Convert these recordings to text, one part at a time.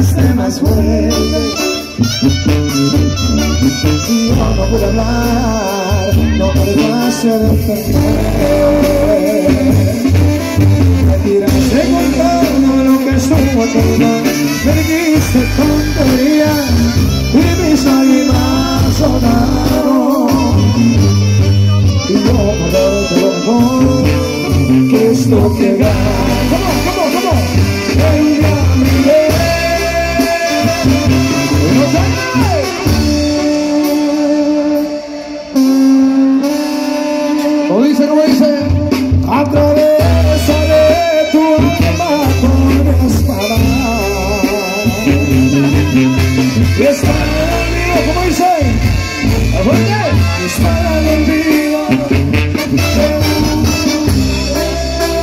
este más fuerte. Y yo no puedo hablar, no puedo hacer. Me tiraste con todo lo que estuvo todo, me dijiste tontería y mis lágrimas sonaron. Y yo por darte lo mejor, que es lo que da. Y espada del olvido, ¿cómo dice?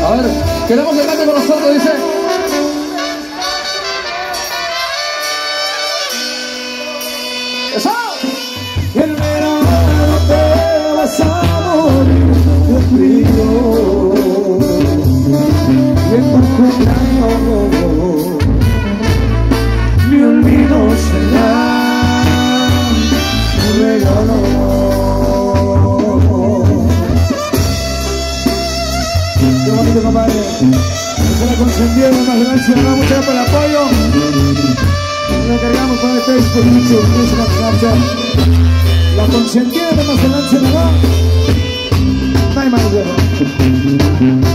A ver, queremos que cante con nosotros, dice. ¡Eso! Y el verano te vas a morir de frío. Y en tu Compadre. Se la consentieron más gracias, ¿no? muchas gracias por el apoyo. Lo cargamos por el Facebook, YouTube, Facebook, Snapchat. La consentida de más adelante, ¿no? No hay más, viejo.